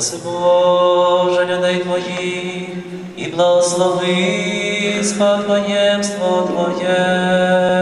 Спаси Боже людей Твоїх і благослови спадкоємство Твоє.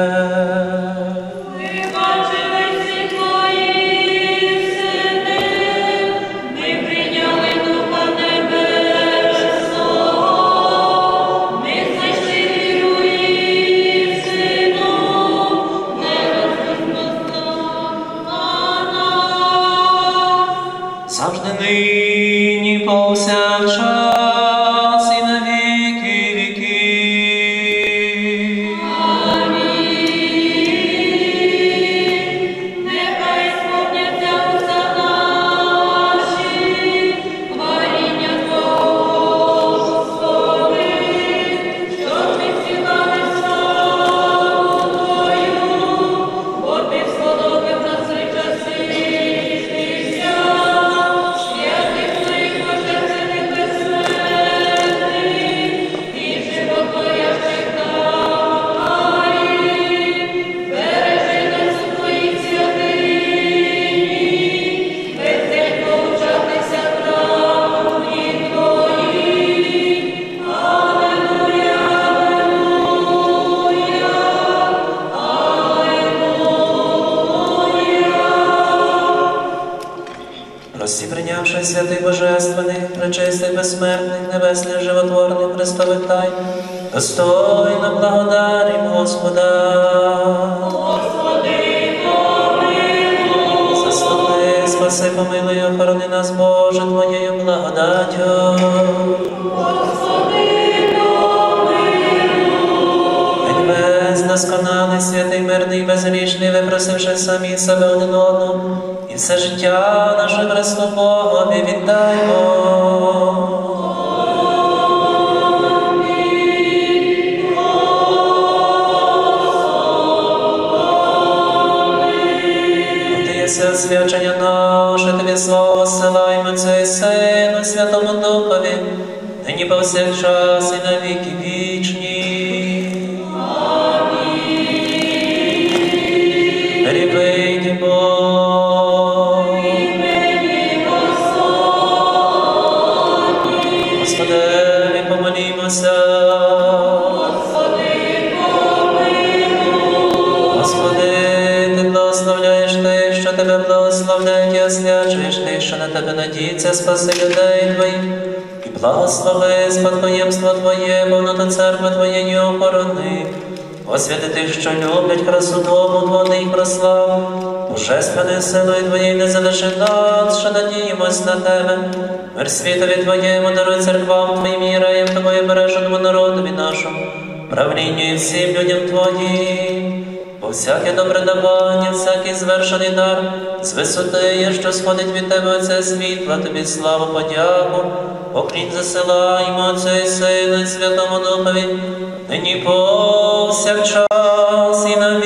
Достойно благодарим Господа. Заступи, спаси, помилуй, охорони нас, Боже, Твоєю благодаттю. Геть бездосконалий, святий, мирний, безгрішний, випросивши самі себе один одного, і все життя дому Твого і прослав. Божественною силою Твоєю не залиши нас, що надіємось на Тебе. Мир світові Твоєму даруй церквам Твоїм і Тобою береженому народові нашому, правлінню і всім людям Твоїм. Бо всяке добре давання, всякий звершений дар, з висоти, що сходить від тебе оце світла, тобі славу, подяку, поклін засилаємо Отцю і Сину, і Святому Духові, нині повсякчас і на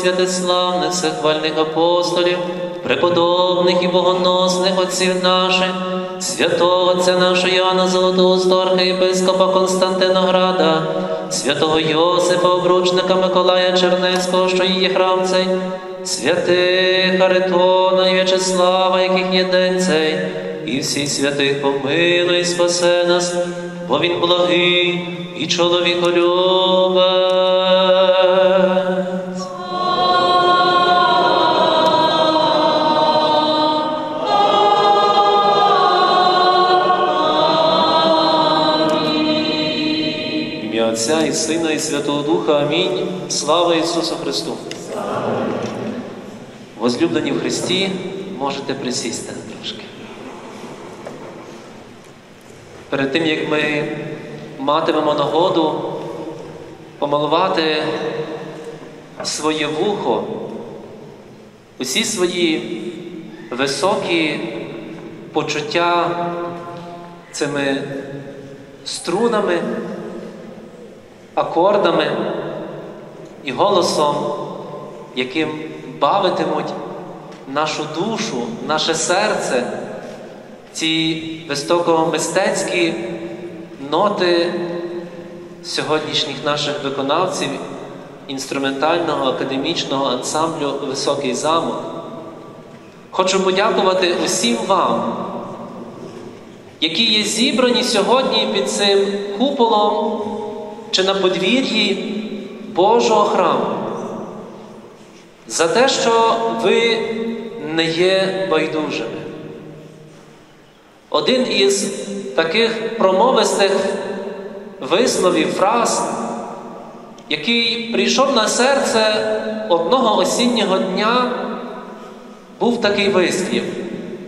святославних, всехвальних апостолів, преподобних і богоносних отців наших, святого Отця нашого Яна Золотого Сторха, єпископа Константинограда, святого Йосипа, обручника Миколая Чернецького, що її храм цей, святих Харитона і В'ячеслава, яких є день цей, і всіх святих помилуй, спасе нас, бо він благий і чоловіколюбець. І Сина, і Святого Духа. Амінь. Слава Ісусу Христу! Возлюблені в Христі, можете присісти трошки. Перед тим, як ми матимемо нагоду помалувати своє вухо, усі свої високі почуття цими струнами, акордами і голосом, яким бавитимуть нашу душу, наше серце, ці високомистецькі ноти сьогоднішніх наших виконавців інструментального академічного ансамблю Високий замок. Хочу подякувати усім вам, які є зібрані сьогодні під цим куполом чи на подвір'ї Божого храму, за те, що ви не є байдужими. Один із таких промовистих висловів, фраз, який прийшов на серце одного осіннього дня, був такий вислів: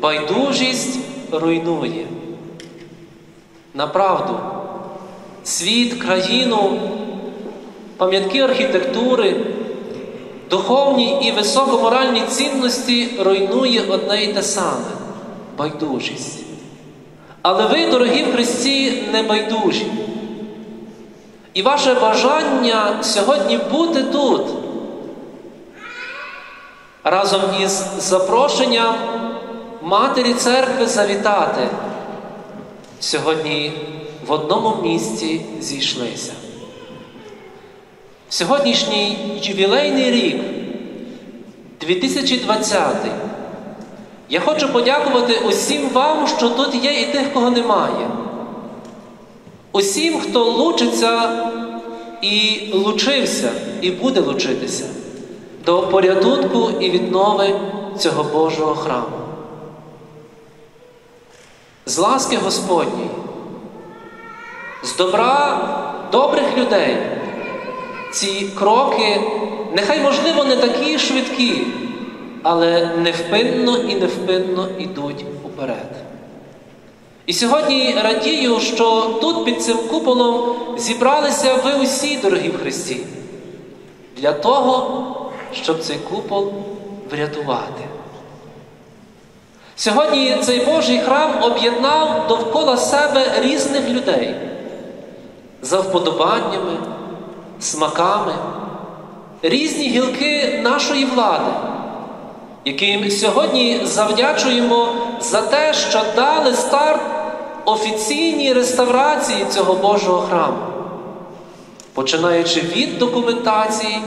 байдужість руйнує. Направду, світ, країну, пам'ятки архітектури, духовні і високоморальні цінності руйнує одне й те саме байдужість. Але ви, дорогі в Христі, не байдужі. І ваше бажання сьогодні бути тут разом із запрошенням Матері Церкви завітати, сьогодні в одному місці зійшлися. Сьогоднішній ювілейний рік, 2020, я хочу подякувати усім вам, що тут є, і тих, кого немає. Усім, хто лучиться і лучився, і буде лучитися до порятунку і віднови цього Божого храму. З ласки Господньої, з добра добрих людей, ці кроки, нехай, можливо, не такі швидкі, але невпинно і невпинно йдуть уперед. І сьогодні радію, що тут під цим куполом зібралися ви усі, дорогі в Христі, для того, щоб цей купол врятувати. Сьогодні цей Божий храм об'єднав довкола себе різних людей за вподобаннями, смаками, різні гілки нашої влади, яким сьогодні завдячуємо за те, що дали старт офіційній реставрації цього Божого храму, починаючи від документації,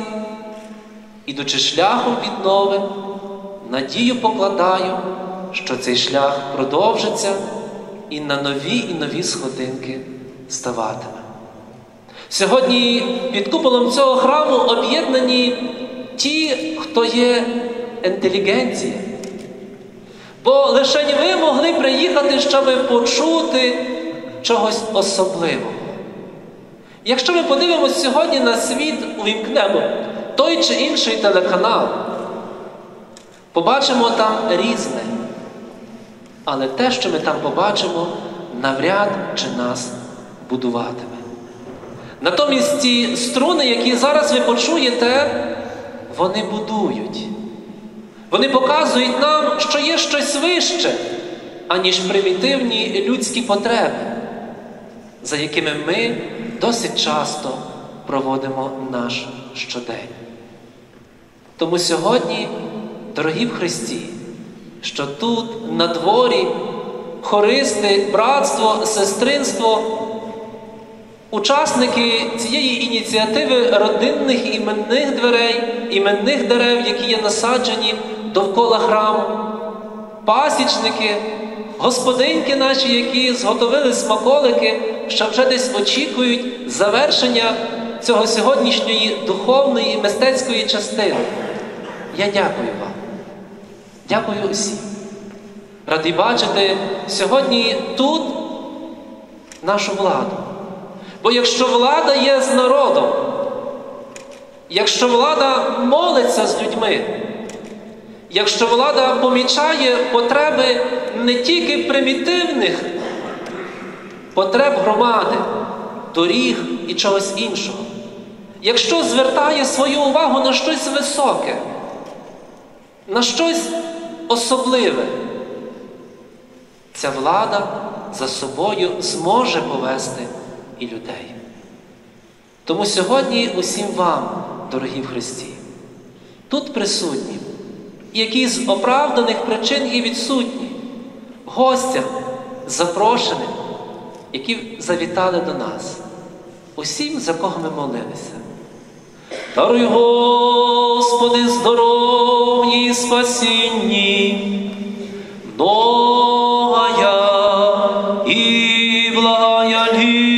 ідучи шляхом віднови, надію покладаю, що цей шлях продовжиться і на нові і нові сходинки ставатиме. Сьогодні під куполом цього храму об'єднані ті, хто є інтелігенція. Бо лише ви могли приїхати, щоб почути чогось особливого. Якщо ми подивимося сьогодні на світ, увімкнемо той чи інший телеканал, побачимо там різне. Але те, що ми там побачимо, навряд чи нас будуватиме. Натомість ті струни, які зараз ви почуєте, вони будують. Вони показують нам, що є щось вище, аніж примітивні людські потреби, за якими ми досить часто проводимо наш щодень. Тому сьогодні, дорогі в Христі, що тут на дворі хористи, братство, сестринство, учасники цієї ініціативи родинних іменних дверей, іменних дерев, які є насаджені довкола храму, пасічники, господинки наші, які зготовили смаколики, що вже десь очікують завершення цього сьогоднішньої духовної і мистецької частини. Я дякую вам. Дякую усім. Радий бачити сьогодні тут нашу владу. Бо якщо влада є з народом, якщо влада молиться з людьми, якщо влада помічає потреби не тільки примітивних потреб громади, доріг і чогось іншого, якщо звертає свою увагу на щось високе, на щось особливе, ця влада за собою зможе повести і людей. Тому сьогодні усім вам, дорогі в Христі, тут присутні, які з оправданих причин і відсутні, гостям, запрошеним, які завітали до нас, усім, за кого ми молилися. Даруй, Господи, здоров'ї і спасінні, многая і благая літо.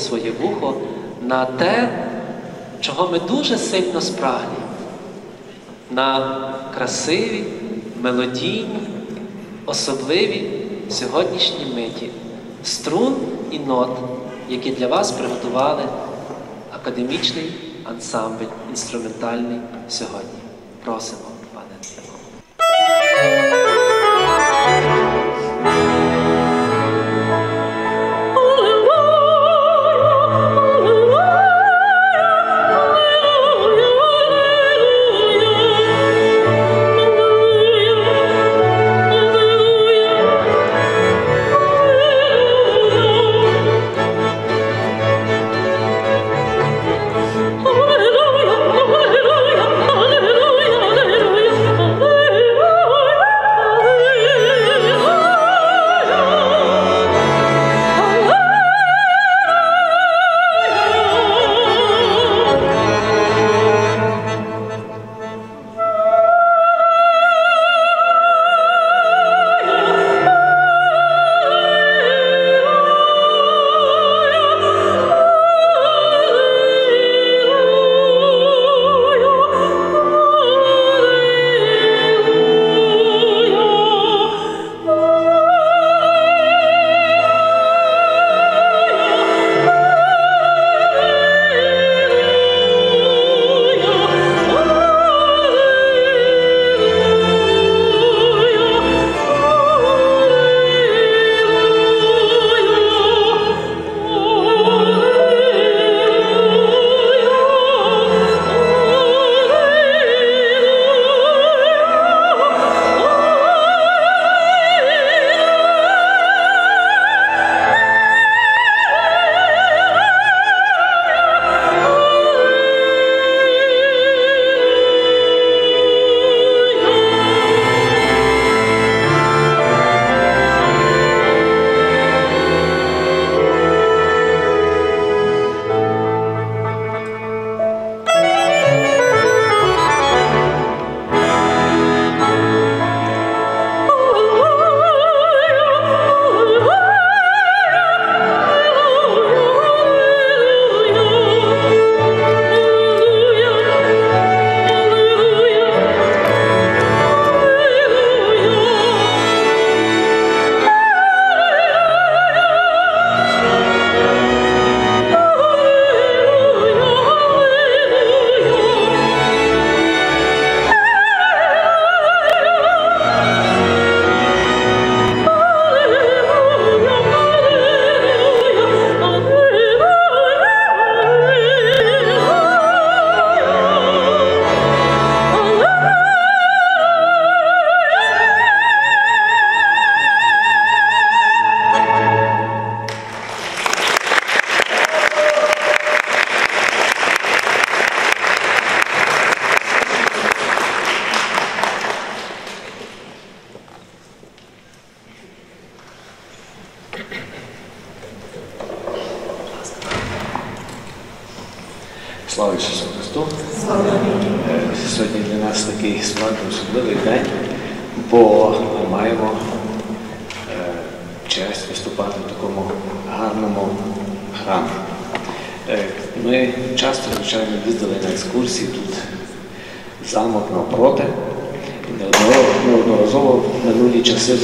Своє вухо на те, чого ми дуже сильно спрагні, на красиві, мелодійні, особливі сьогоднішні миті, струн і нот, які для вас приготували академічний ансамбль інструментальний сьогодні. Просимо, пане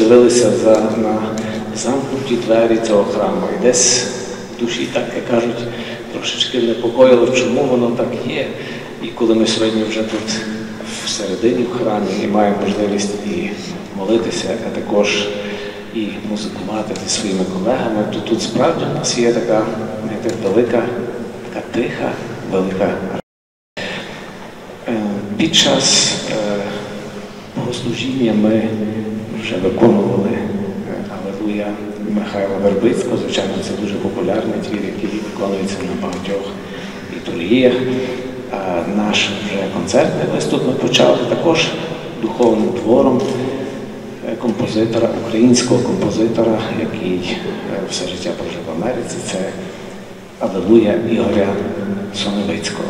дивилися за, на замкнуті двері цього храму. І десь в душі, так як кажуть, трошечки непокоїло, чому воно так є. І коли ми сьогодні вже тут всередині в храмі і маємо можливість і молитися, а також і музикувати зі своїми колегами, то тут справді у нас є така, знаєте, велика, така тиха, велика Е, під час е, богослужіння ми вже виконували е, Алелуя Михайла Вербицького. Звичайно, це дуже популярний твір, який виконується на багатьох літургіях. Наш вже концертний виступ ми почали також духовним твором е, композитора, українського композитора, який е, все життя прожив в Америці. Це Алелуя Ігоря Соневицького.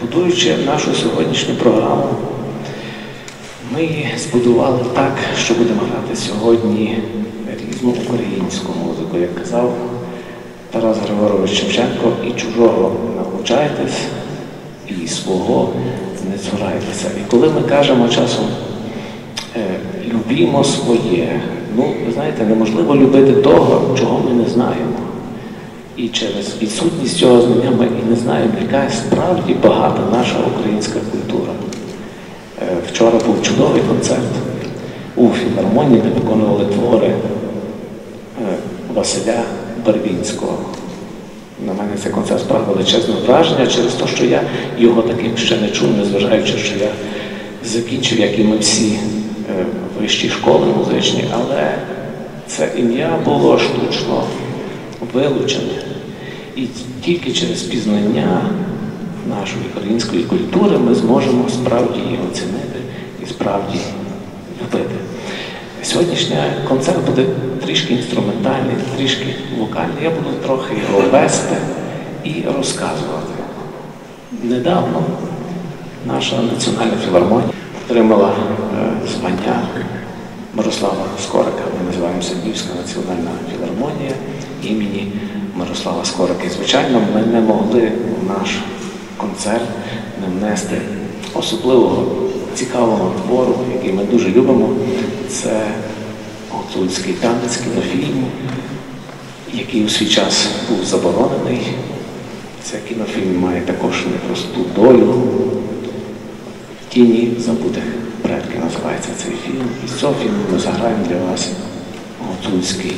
Будуючи нашу сьогоднішню програму, ми збудували так, що будемо грати сьогодні різну українську музику, як казав Тарас Григорович Шевченко, і чужого навчайтесь, і свого не цурайтеся. І коли ми кажемо часом е, любімо своє, ну, ви знаєте, неможливо любити того, чого ми не знаємо. І через відсутність цього знання ми і не знаємо, яка справді багата наша українська культура. Е, Вчора був чудовий концерт у філармонії, де виконували твори е, Василя Барвінського. На мене цей концерт справив величезне враження через те, що я його таким ще не чув, незважаючи, що я закінчив, як і ми всі, е, вищі школи музичні, але це ім'я було штучно вилучене. І тільки через пізнання нашої української культури ми зможемо справді її оцінити і справді любити. Сьогоднішній концерт буде трішки інструментальний, трішки вокальний. Я буду трохи його вести і розказувати. Недавно наша національна філармонія отримала е, звання Мирослава Скорика. Ми називаємося Львівська національна філармонія імені Мирослава Скорика. І, звичайно, ми не могли наш концерт не внести особливого цікавого твору, який ми дуже любимо. Це гуцульський танець кінофільм, який у свій час був заборонений. Цей кінофільм має також непросту долю. Тіні забутих предків називається цей фільм. І з цього фільму ми заграємо для вас гуцульський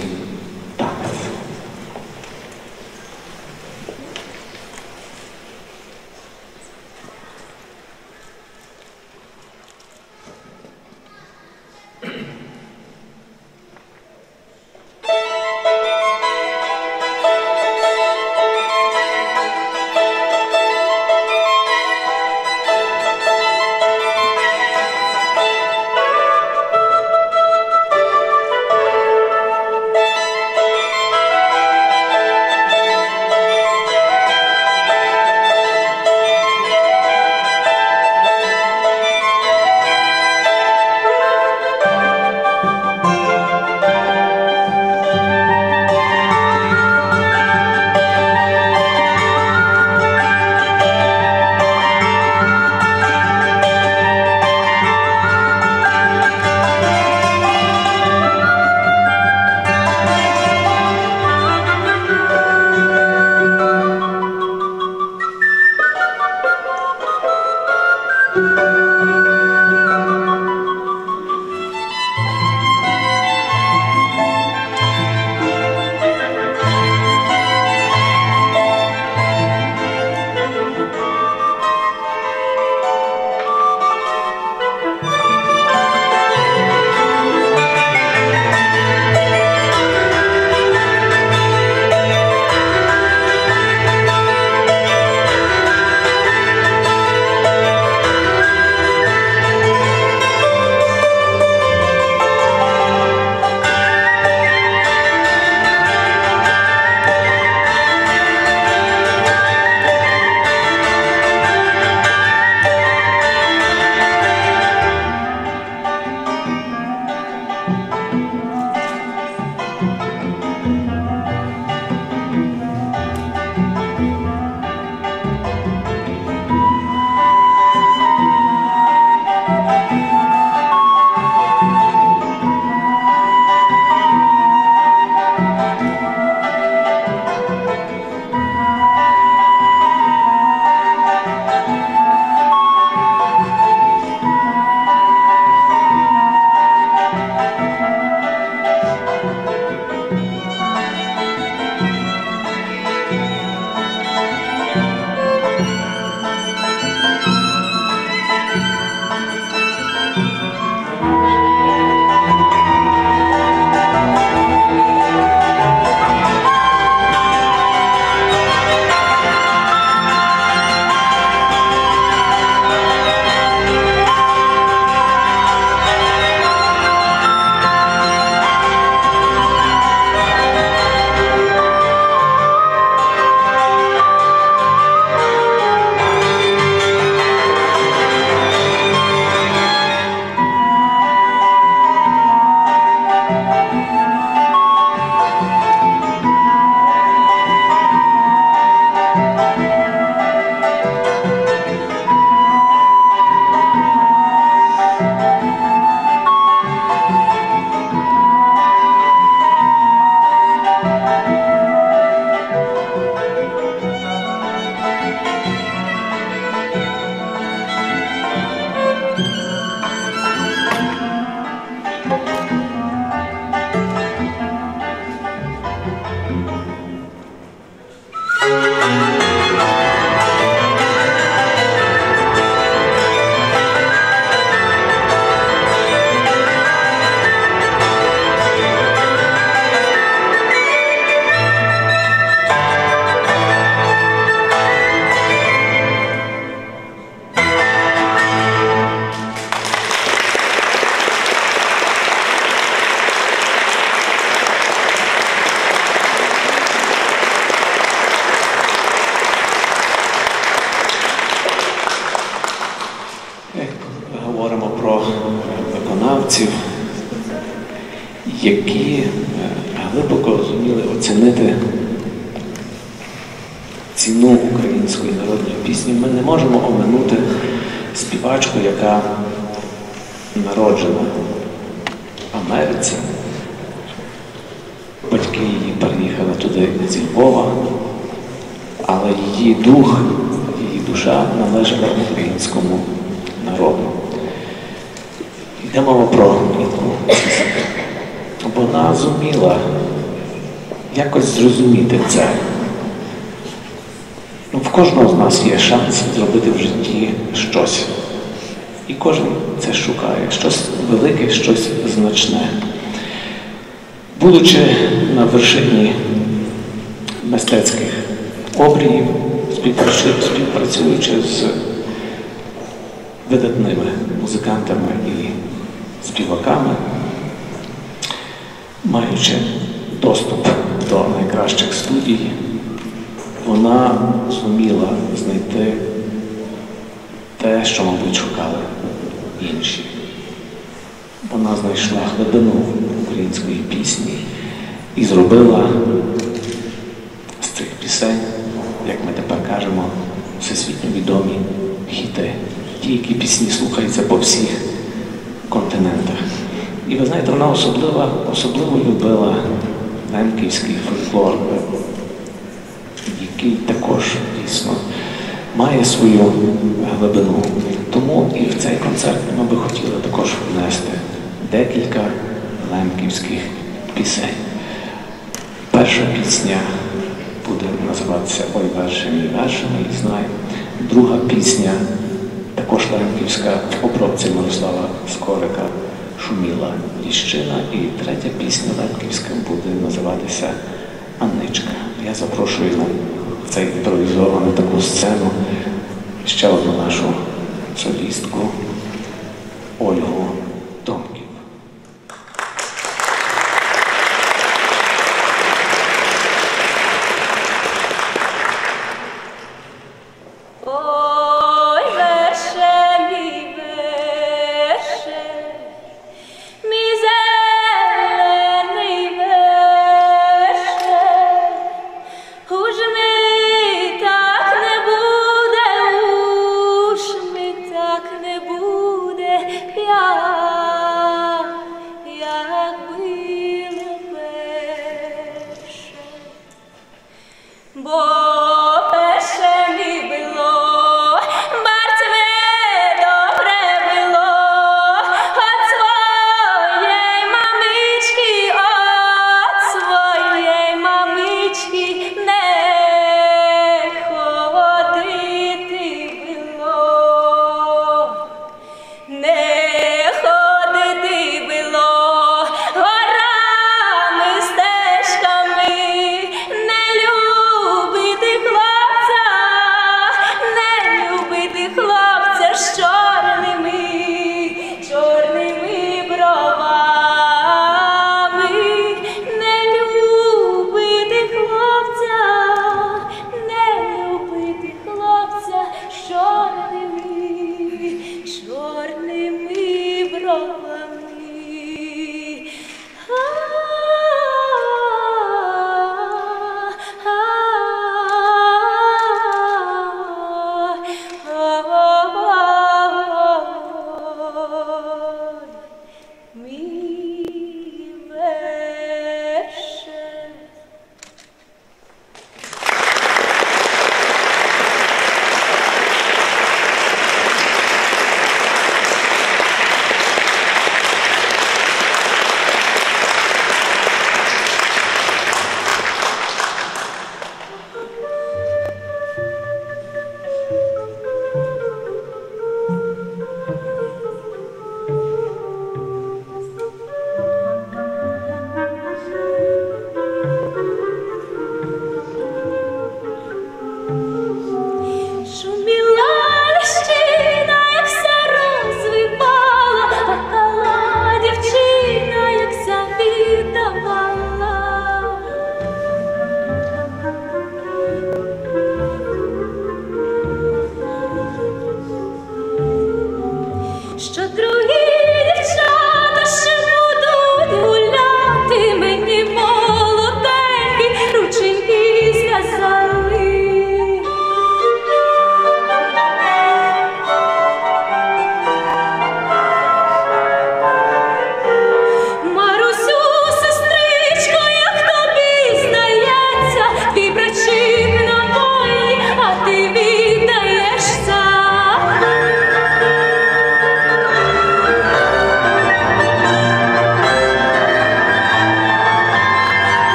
найкращих студій, вона зуміла знайти те, що, мабуть, шукали інші. Вона знайшла глибину української пісні і зробила з цих пісень, як ми тепер кажемо, всесвітньо відомі хіти. Ті, які пісні слухаються по всіх континентах. І ви знаєте, вона особливо, особливо любила лемківський фольклор, який також дійсно має свою глибину. Тому і в цей концерт ми би хотіли також внести декілька лемківських пісень. Перша пісня буде називатися Ой верше мій верше мій знай. Друга пісня, також лемківська в обробці Мирослава Скорика Шуміла Ліщина. І третя пісня лемківська буде називатися Анничка. Я запрошую на цей імпровізовану таку сцену ще одну нашу солістку Ольгу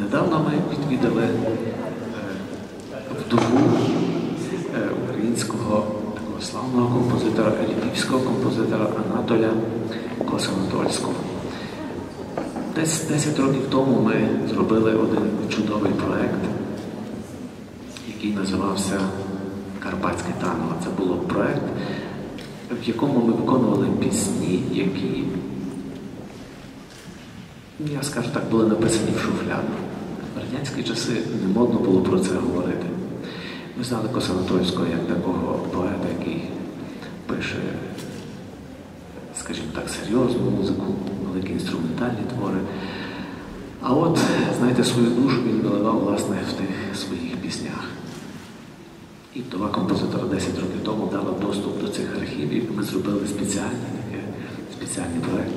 Недавно ми відвідали е, вдову е, українського такого славного композитора, львівського композитора Анатоля Косанатольського. Десь 10 років тому ми зробили один чудовий проект, який називався Карпатське танго. Це був проект, в якому ми виконували пісні, які, я скажу так, були написані в шуфляду. Радянські часи не модно було про це говорити. Ми знали Косанатольського як такого поета, який пише, скажімо так, серйозну музику, великі інструментальні твори. А от, знаєте, свою душу він виливав, власне, в тих своїх піснях. І вдова композитора 10 років тому дала доступ до цих архівів. Ми зробили спеціальний, спеціальний проєкт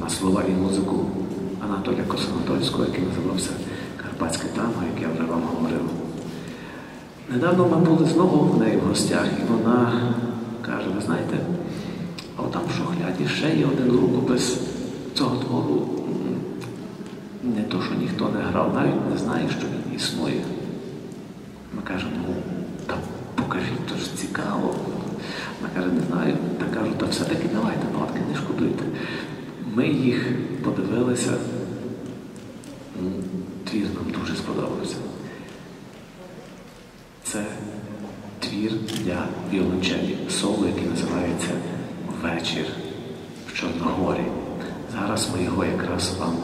на слова і музику Анатолія Косанатольського, який називався Карпатське танго, як я вже вам говорив. Недавно ми були знову в неї в гостях, і вона каже, ви знаєте, а там в шухляді ще є один рукопис цього твору. Не то, що ніхто не грав, навіть не знає, що він існує. Ми кажемо, ну, та покажіть, то ж цікаво. Вона каже, не знаю. Та кажу, та все-таки давайте, нотки, не шкодуйте. Ми їх подивилися. Сподобався. Це твір для віолончелі, соло, який називається Вечір в Чорногорі. Зараз ми його якраз вам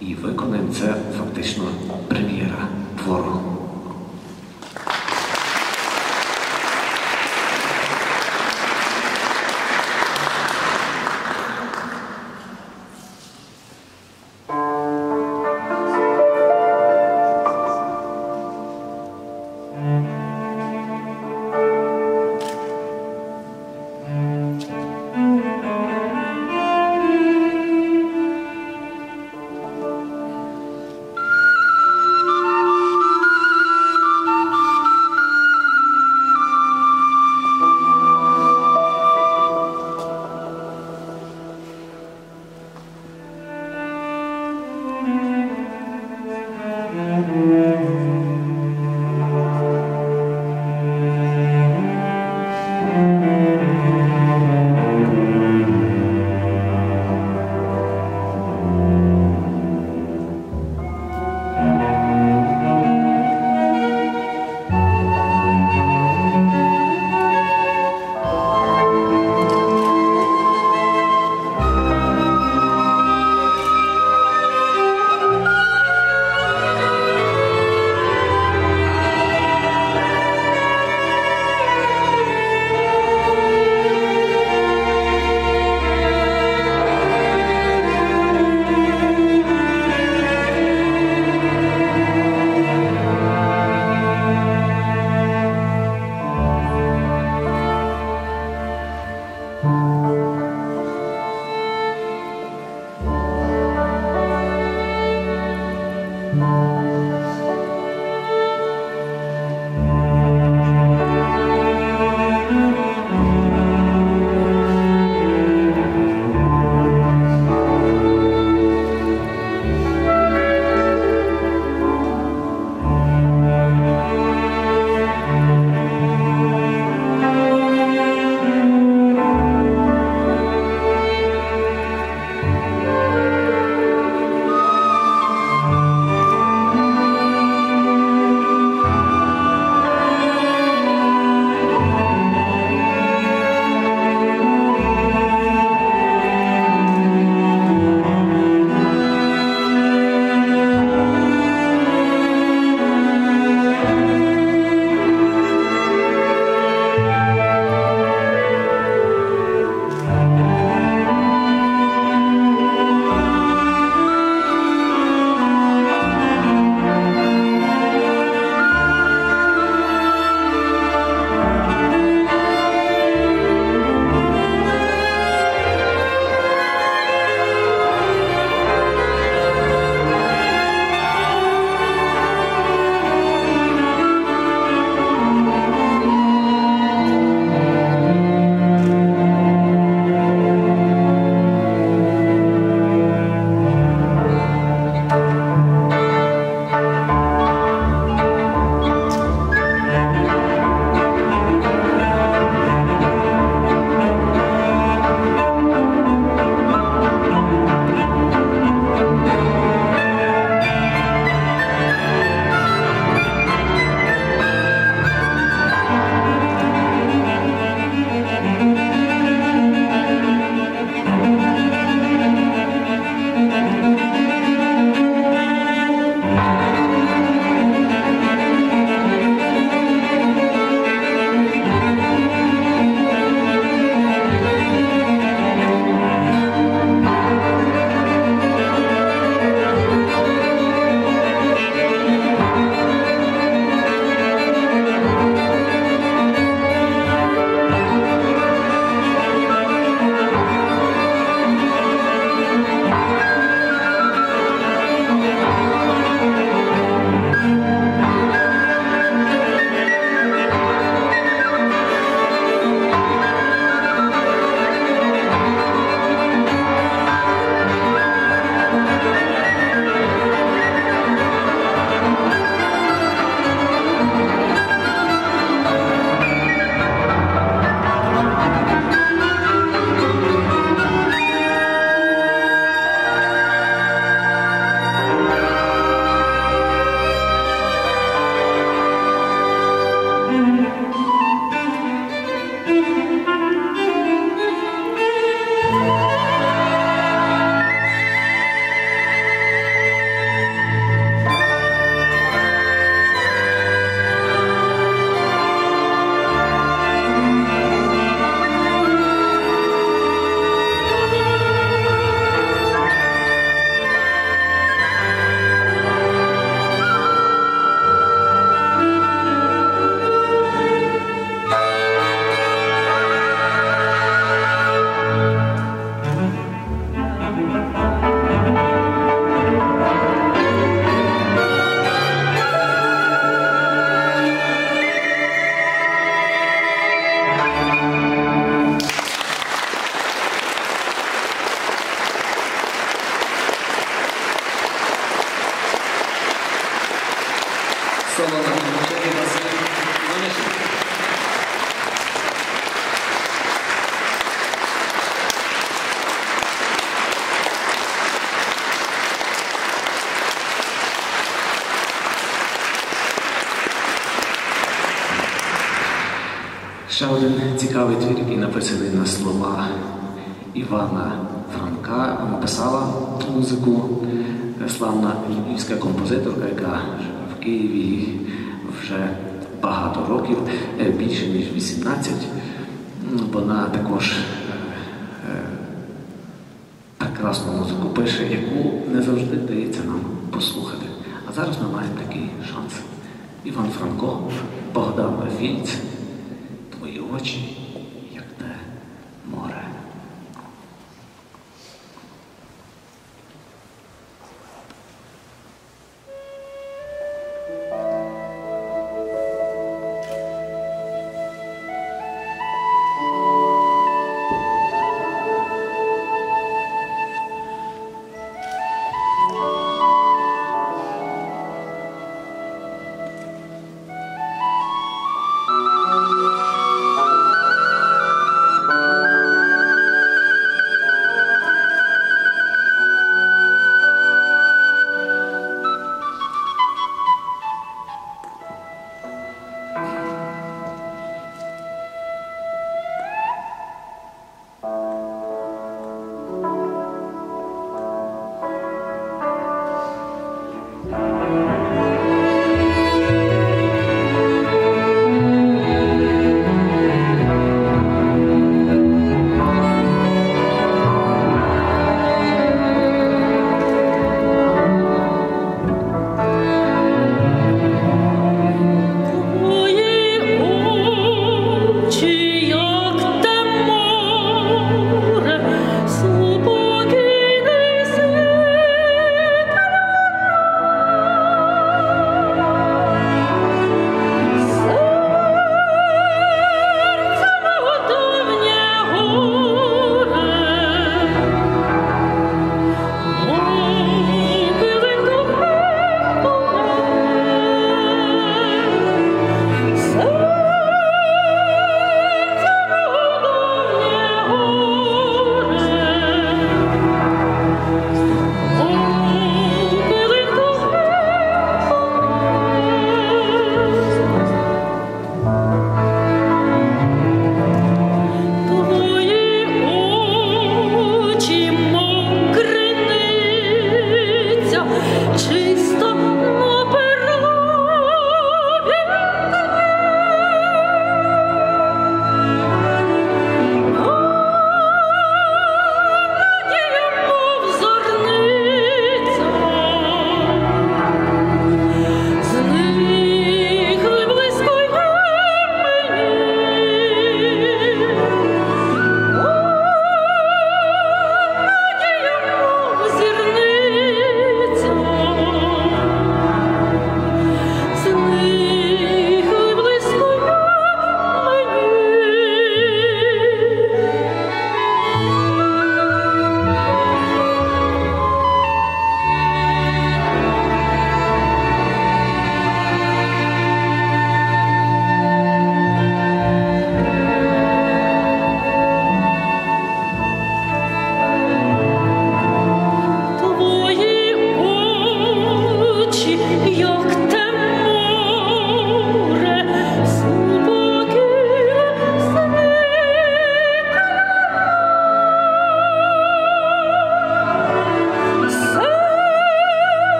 і виконаємо. Це фактично прем'єра твору. Цікавий твір, який написаний на слова Івана Франка, написала музику славна львівська композиторка, яка в Києві вже багато років, е, більше ніж 18. Вона також е, е, прекрасну музику пише, яку не завжди вдається нам послухати. А зараз ми маємо такий шанс. Іван Франко, Богдан Фільц,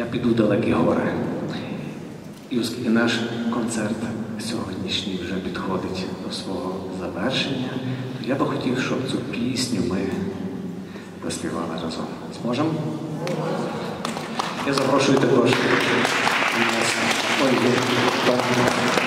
Я піду в далекі гори. І оскільки наш концерт сьогоднішній вже підходить. до свого завершення, то я би хотів, щоб цю пісню ми заспівали разом. Зможемо? Я запрошую також Ольгу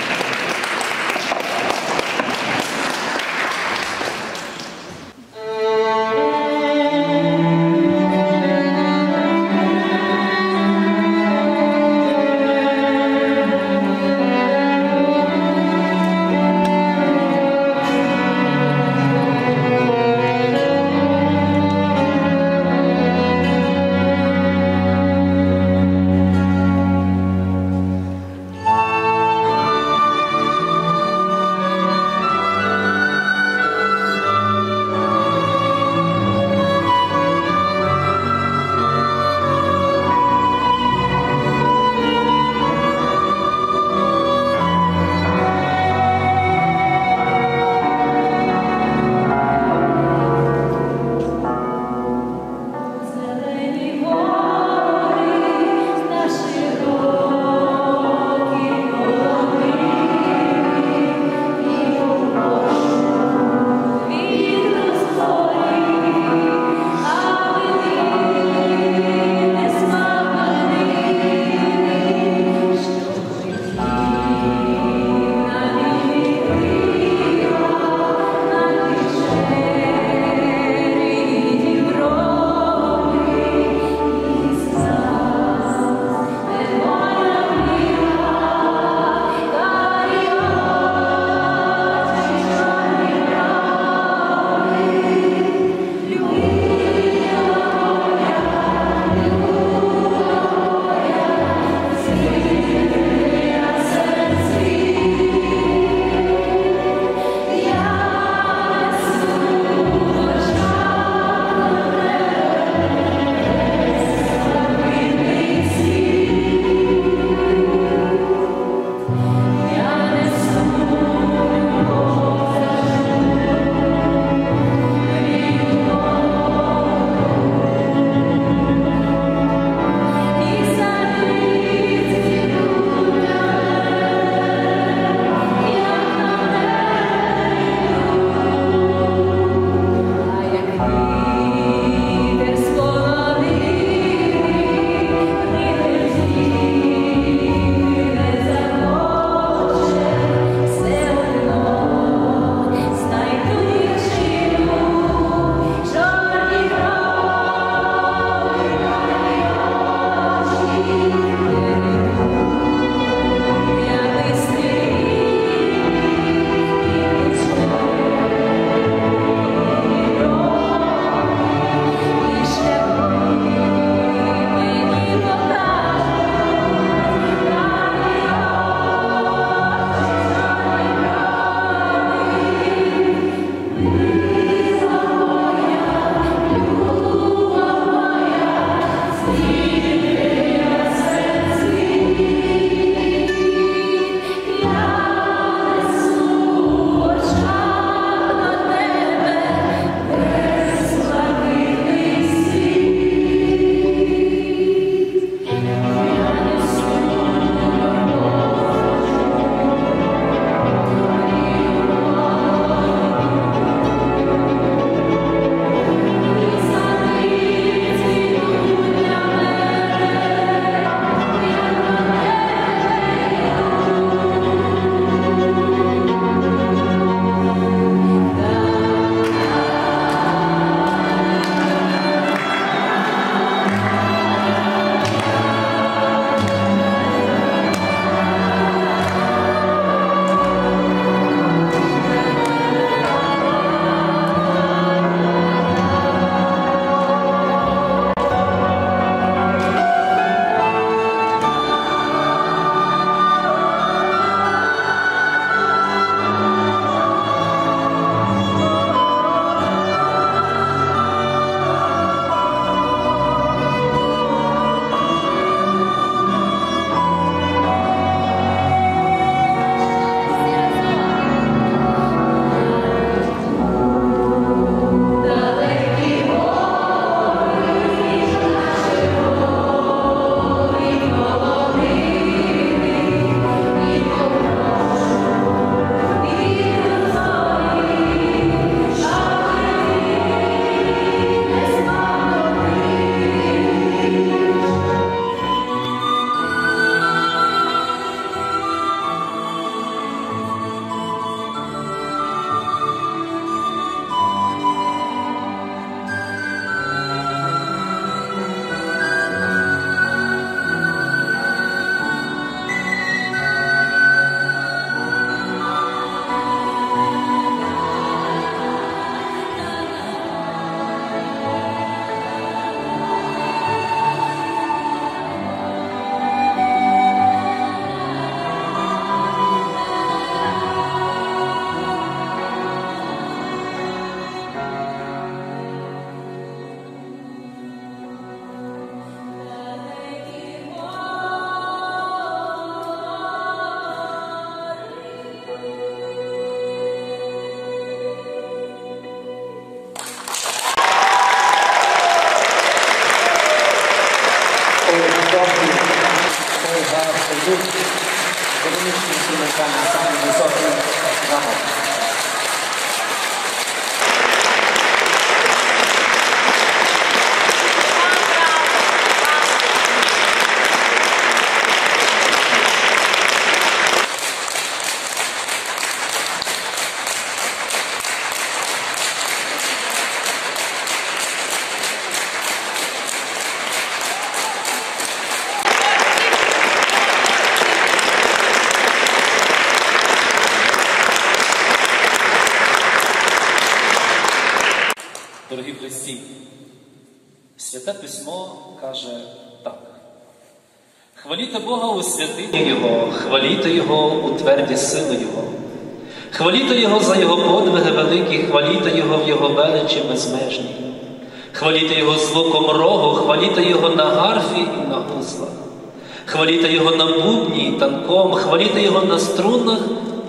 хваліте Його на струнах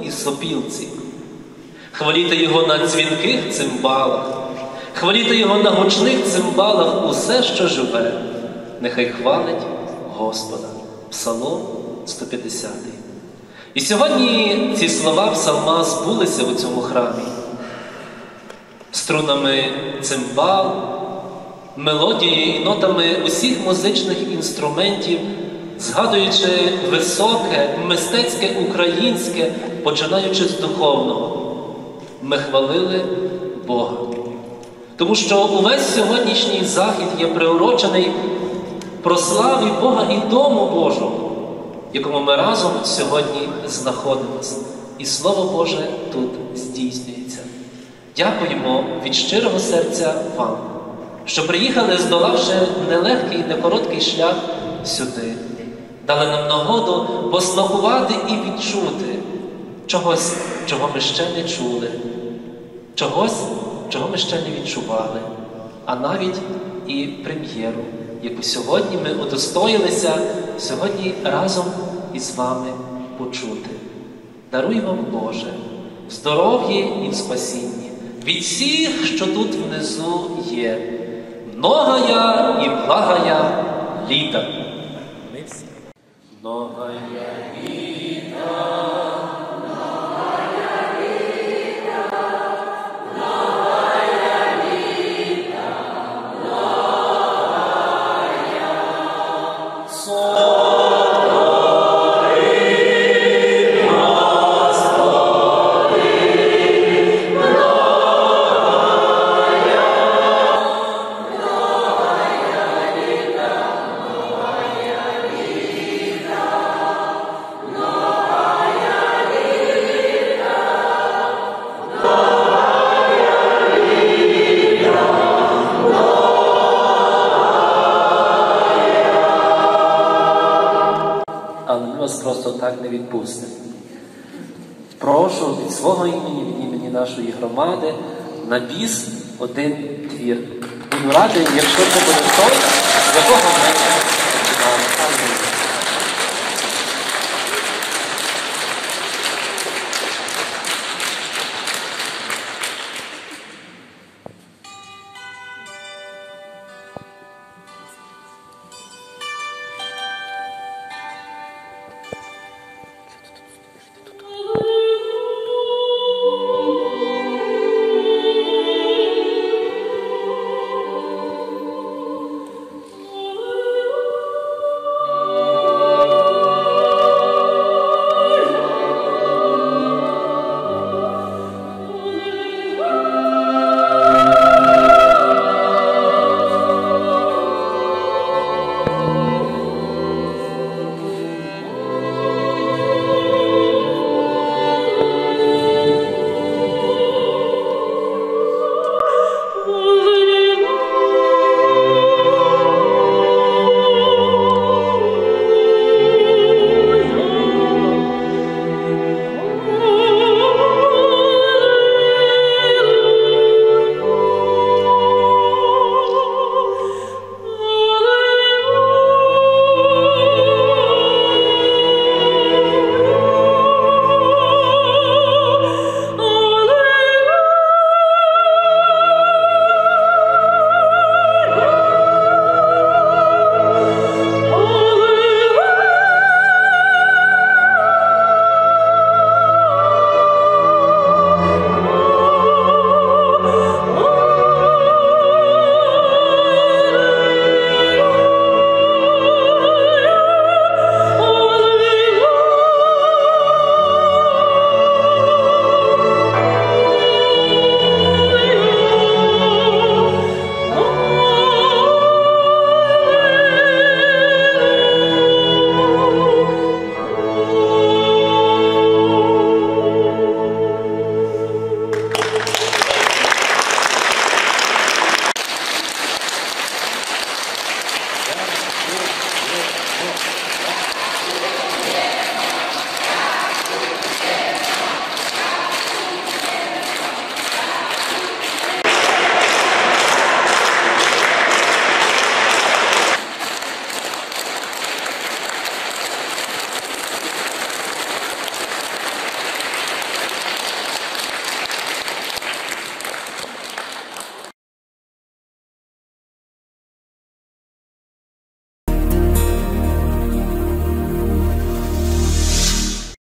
і сопілці. Хваліте Його на дзвінких цимбалах, хваліте Його на гучних цимбалах усе, що живе. Нехай хвалить Господа. Псалом 150. І сьогодні ці слова псалма збулися у цьому храмі. Струнами цимбал, мелодією і нотами усіх музичних інструментів, згадуючи високе, мистецьке українське, починаючи з духовного, ми хвалили Бога. Тому що увесь сьогоднішній захід є приурочений прославі Бога і дому Божого, в якому ми разом сьогодні знаходимося. І Слово Боже тут здійснюється. Дякуємо від щирого серця вам, що приїхали, здолавши нелегкий, некороткий шлях сюди, дали нам нагоду посмакувати і відчути чогось, чого ми ще не чули, чогось, чого ми ще не відчували, а навіть і прем'єру, яку сьогодні ми удостоїлися сьогодні разом із вами почути. Даруй вам, Боже, в здоров'ї і в спасінні від всіх, що тут внизу є, многая і благая літа. Ми всі. Многая але відпустимо. Прошу від свого імені, від імені нашої громади на біс один твір. Буду радий, якщо це буде той, якого ми